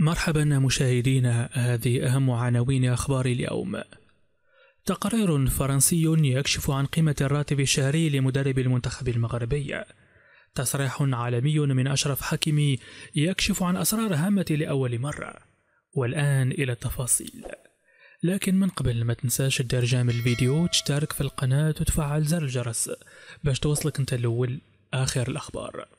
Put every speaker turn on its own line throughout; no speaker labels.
مرحبا مشاهدينا هذه أهم عناوين أخبار اليوم. تقرير فرنسي يكشف عن قيمة الراتب الشهري لمدرب المنتخب المغربي. تصريح عالمي من أشرف حكمي يكشف عن أسرار هامة لأول مرة. والآن إلى التفاصيل. لكن من قبل ما تنساش تدير جام الفيديو تشترك في القناة وتفعل زر الجرس باش توصلك أنت الأول آخر الأخبار.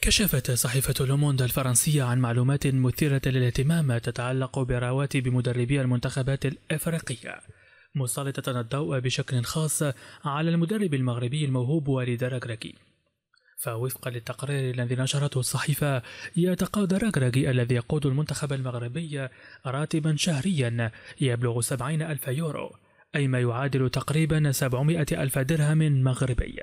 كشفت صحيفة لوموند الفرنسية عن معلومات مثيرة للاهتمام تتعلق برواتب مدربي المنتخبات الإفريقية. مسلطة الضوء بشكل خاص على المدرب المغربي الموهوب والد راكراكي فوفقا للتقرير الذي نشرته الصحيفة يتقاضى راكراكي الذي يقود المنتخب المغربي راتبا شهريا يبلغ سبعين ألف يورو أي ما يعادل تقريبا سبعمائة ألف درهم مغربي.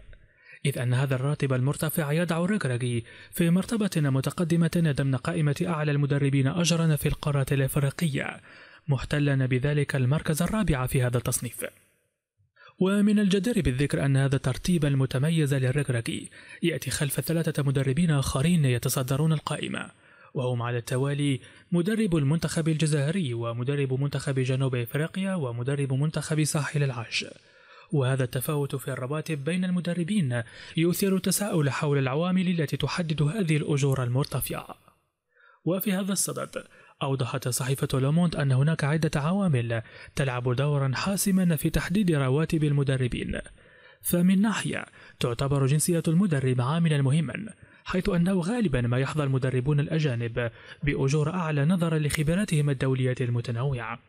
إذ أن هذا الراتب المرتفع يضع الركراكي في مرتبة متقدمة ضمن قائمة أعلى المدربين أجرا في القارة الإفريقية محتلا بذلك المركز الرابع في هذا التصنيف. ومن الجدير بالذكر أن هذا الترتيب المتميز للركراكي يأتي خلف ثلاثة مدربين آخرين يتصدرون القائمة وهم على التوالي مدرب المنتخب الجزائري ومدرب منتخب جنوب إفريقيا ومدرب منتخب ساحل العاج. وهذا التفاوت في الرواتب بين المدربين يثير التساؤل حول العوامل التي تحدد هذه الأجور المرتفعة. وفي هذا الصدد أوضحت صحيفة لوموند أن هناك عدة عوامل تلعب دورا حاسما في تحديد رواتب المدربين. فمن ناحية تعتبر جنسية المدرب عاملا مهما حيث أنه غالبا ما يحظى المدربون الأجانب بأجور أعلى نظرا لخبراتهم الدولية المتنوعة.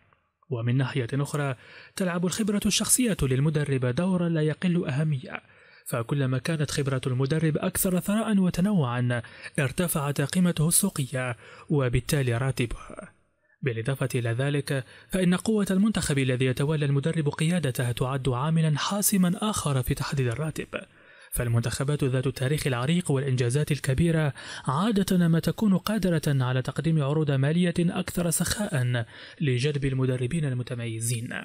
ومن ناحية أخرى تلعب الخبرة الشخصية للمدرب دورا لا يقل أهمية. فكلما كانت خبرة المدرب أكثر ثراء وتنوعا ارتفعت قيمته السوقية وبالتالي راتبه بالإضافة إلى ذلك فإن قوة المنتخب الذي يتولى المدرب قيادته تعد عاملا حاسما آخر في تحديد الراتب. فالمنتخبات ذات التاريخ العريق والإنجازات الكبيرة عادة ما تكون قادرة على تقديم عروض مالية أكثر سخاء لجذب المدربين المتميزين.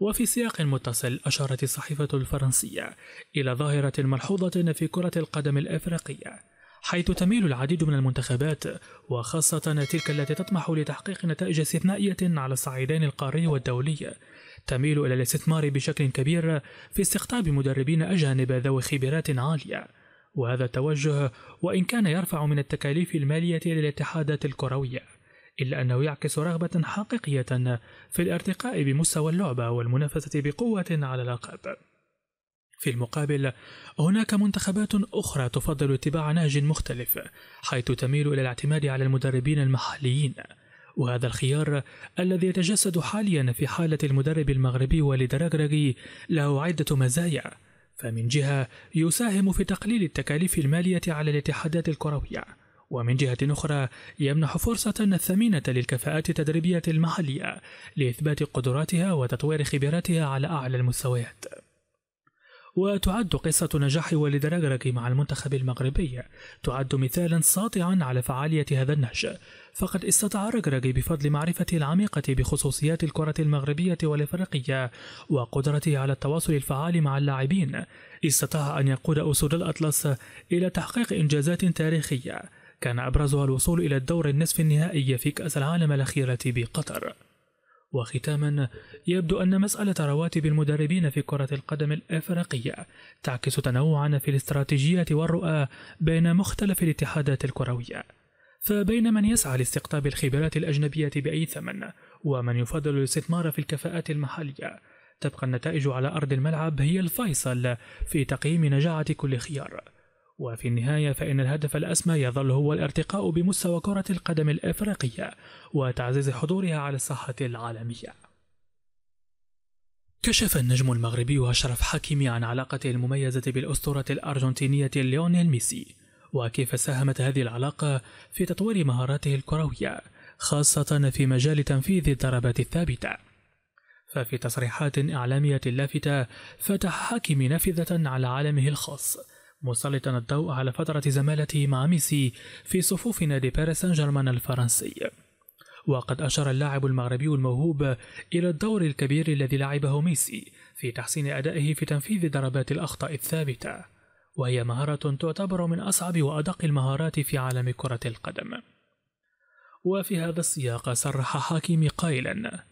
وفي سياق متصل أشارت الصحيفة الفرنسية إلى ظاهرة ملحوظة في كرة القدم الإفريقية حيث تميل العديد من المنتخبات وخاصة تلك التي تطمح لتحقيق نتائج استثنائية على الصعيدين القاري والدولي. تميل إلى الاستثمار بشكل كبير في استقطاب مدربين أجانب ذوي خبرات عالية. وهذا التوجه وإن كان يرفع من التكاليف المالية للاتحادات الكروية إلا أنه يعكس رغبة حقيقية في الارتقاء بمستوى اللعبة والمنافسة بقوة على الألقاب في المقابل هناك منتخبات أخرى تفضل اتباع نهج مختلف حيث تميل إلى الاعتماد على المدربين المحليين. وهذا الخيار الذي يتجسد حاليا في حالة المدرب المغربي رجرجي له عدة مزايا. فمن جهة يساهم في تقليل التكاليف المالية على الاتحادات الكروية. ومن جهة أخرى يمنح فرصة ثمينة للكفاءات التدريبية المحلية لإثبات قدراتها وتطوير خبراتها على أعلى المستويات. وتعد قصة نجاح والد رجرجي مع المنتخب المغربي. تعد مثالا ساطعا على فعالية هذا النهج. فقد استطاع رجرجي بفضل معرفته العميقة بخصوصيات الكرة المغربية والإفريقية وقدرته على التواصل الفعال مع اللاعبين. استطاع أن يقود أسود الأطلس إلى تحقيق إنجازات تاريخية. كان أبرزها الوصول إلى الدور النصف النهائي في كأس العالم الأخيرة بقطر. وختاما يبدو أن مسألة رواتب المدربين في كرة القدم الإفريقية تعكس تنوعا في الاستراتيجية والرؤى بين مختلف الاتحادات الكروية. فبين من يسعى لاستقطاب الخبرات الأجنبية بأي ثمن ومن يفضل الاستثمار في الكفاءات المحلية. تبقى النتائج على أرض الملعب هي الفيصل في تقييم نجاعة كل خيار. وفي النهاية فإن الهدف الأسمى يظل هو الارتقاء بمستوى كرة القدم الإفريقية وتعزيز حضورها على الساحة العالمية. كشف النجم المغربي أشرف حكيمي عن علاقته المميزة بالأسطورة الأرجنتينية ليونيل ميسي، وكيف ساهمت هذه العلاقة في تطوير مهاراته الكروية، خاصة في مجال تنفيذ الضربات الثابتة. ففي تصريحات إعلامية لافتة فتح حكيمي نافذة على عالمه الخاص مسلطا الضوء على فترة زمالته مع ميسي في صفوف نادي باريس سان جيرمان الفرنسي. وقد أشار اللاعب المغربي الموهوب إلى الدور الكبير الذي لعبه ميسي في تحسين أدائه في تنفيذ ضربات الأخطاء الثابتة. وهي مهارة تعتبر من أصعب وأدق المهارات في عالم كرة القدم. وفي هذا السياق صرح حاكيمي قائلا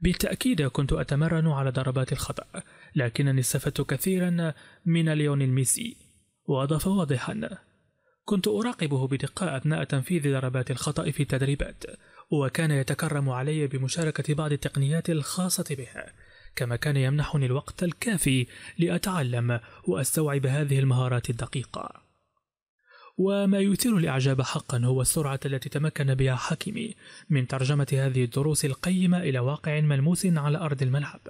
بالتأكيد كنت أتمرن على ضربات الخطأ لكنني استفدت كثيرا من ليونيل ميسي وأضاف واضحا كنت أراقبه بدقة أثناء تنفيذ ضربات الخطأ في التدريبات وكان يتكرم علي بمشاركة بعض التقنيات الخاصة به كما كان يمنحني الوقت الكافي لأتعلم وأستوعب هذه المهارات الدقيقة. وما يثير الإعجاب حقا هو السرعة التي تمكن بها حكيمي من ترجمة هذه الدروس القيمة إلى واقع ملموس على أرض الملعب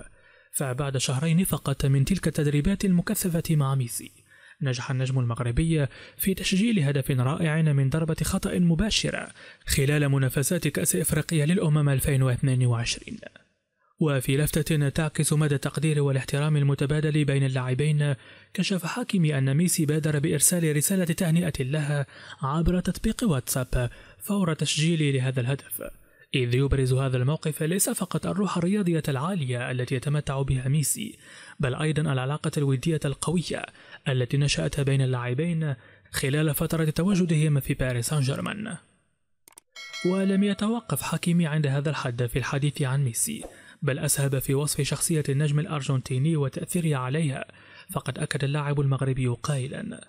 فبعد شهرين فقط من تلك التدريبات المكثفة مع ميسي. نجح النجم المغربي في تسجيل هدف رائع من ضربة خطأ مباشرة خلال منافسات كأس إفريقيا للأمم 2022 وفي لفتة تعكس مدى التقدير والاحترام المتبادل بين اللاعبين كشف حكيمي أن ميسي بادر بإرسال رسالة تهنئة له عبر تطبيق واتساب فور تسجيله لهذا الهدف. إذ يبرز هذا الموقف ليس فقط الروح الرياضية العالية التي يتمتع بها ميسي بل أيضا العلاقة الودية القوية التي نشأت بين اللاعبين خلال فترة تواجدهم في باريس سان جيرمان ولم يتوقف حكيمي عند هذا الحد في الحديث عن ميسي بل أسهب في وصف شخصية النجم الأرجنتيني وتأثيره عليها فقد أكد اللاعب المغربي قائلا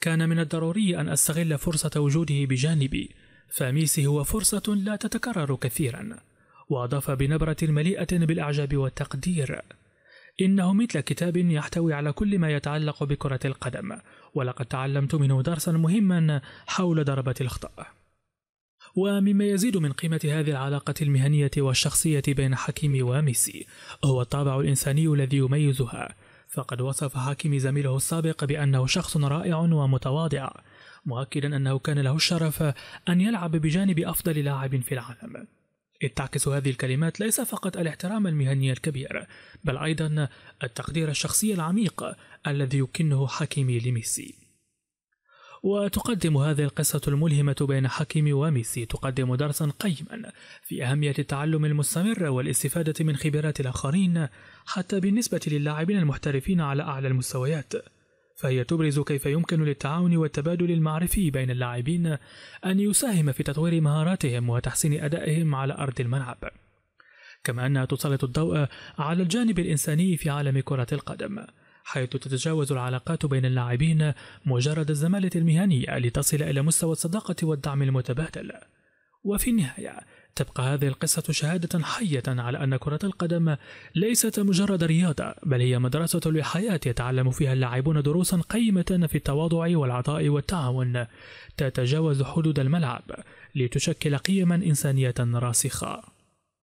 كان من الضروري أن أستغل فرصة وجوده بجانبي فميسي هو فرصة لا تتكرر كثيرا. وأضاف بنبرة مليئة بالإعجاب والتقدير. إنه مثل كتاب يحتوي على كل ما يتعلق بكرة القدم. ولقد تعلمت منه درسا مهما حول ضربة الخطأ ومما يزيد من قيمة هذه العلاقة المهنية والشخصية بين حكيمي وميسي هو الطابع الإنساني الذي يميزها. فقد وصف حكيمي زميله السابق بأنه شخص رائع ومتواضع. مؤكدا أنه كان له الشرف أن يلعب بجانب أفضل لاعب في العالم. إذ تعكس هذه الكلمات ليس فقط الاحترام المهني الكبير بل أيضا التقدير الشخصي العميق الذي يكنه حكيمي لميسي. وتقدم هذه القصة الملهمة بين حكيمي وميسي تقدم درسا قيما في أهمية التعلم المستمر والاستفادة من خبرات الآخرين حتى بالنسبة للاعبين المحترفين على أعلى المستويات. فهي تبرز كيف يمكن للتعاون والتبادل المعرفي بين اللاعبين أن يساهم في تطوير مهاراتهم وتحسين أدائهم على أرض الملعب. كما أنها تسلط الضوء على الجانب الإنساني في عالم كرة القدم حيث تتجاوز العلاقات بين اللاعبين مجرد الزمالة المهنية لتصل إلى مستوى الصداقة والدعم المتبادل. وفي النهاية تبقى هذه القصة شهادة حية على أن كرة القدم ليست مجرد رياضة بل هي مدرسة للحياة يتعلم فيها اللاعبون دروسا قيمة في التواضع والعطاء والتعاون. تتجاوز حدود الملعب لتشكل قيما إنسانية راسخة.